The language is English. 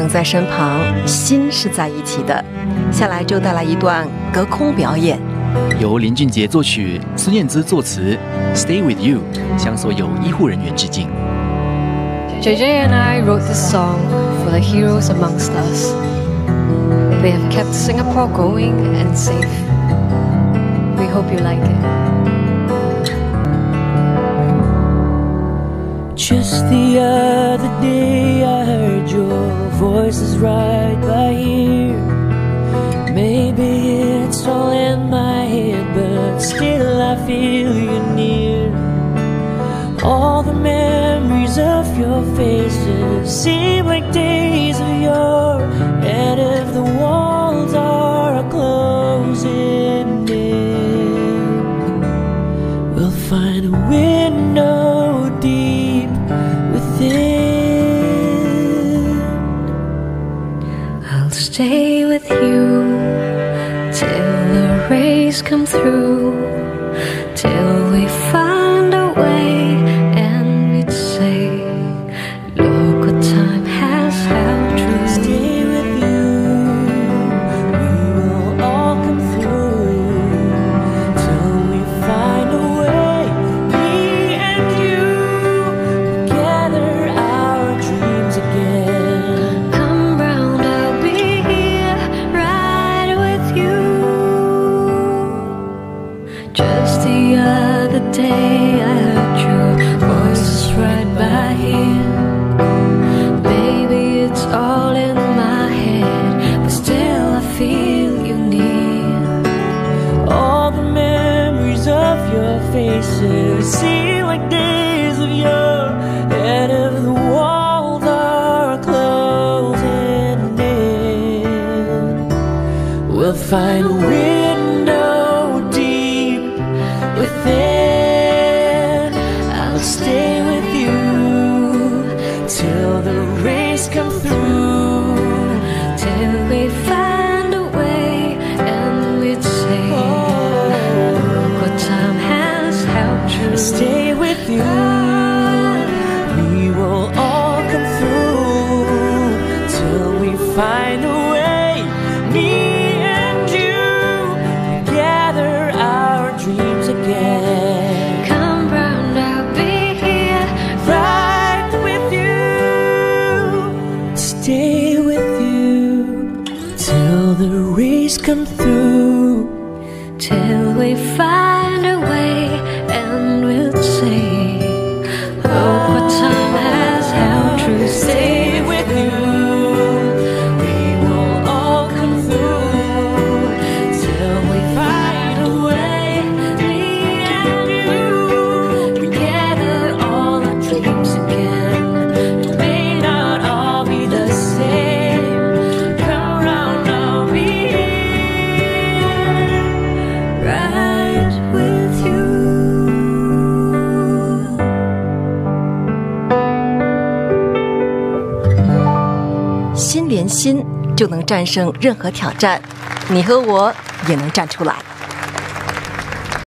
能在身旁，心是在一起的。下来就带来一段隔空表演，由林俊杰作曲，孙燕姿作词，《Stay with You》向所有医护人员致敬。JJ and I wrote this song for the heroes amongst us. They have kept Singapore going and safe. We hope you like it. Just the other day of your faces seem like days of yore, and if the walls are closing in, we'll find a window deep within. I'll stay with you till the rays come through, day, I heard your voices right by here. Maybe it's all in my head, but still I feel you near. All the memories of your faces seem like days of yore, and if the walls are closing in, we'll find a window deep within. Stay with you till the rays come through. Till we find a way, and we'd say, Look what time has held true. Stay with you. We will all come through till we find a way. Me come through. 心就能战胜任何挑战，你和我也能站出来。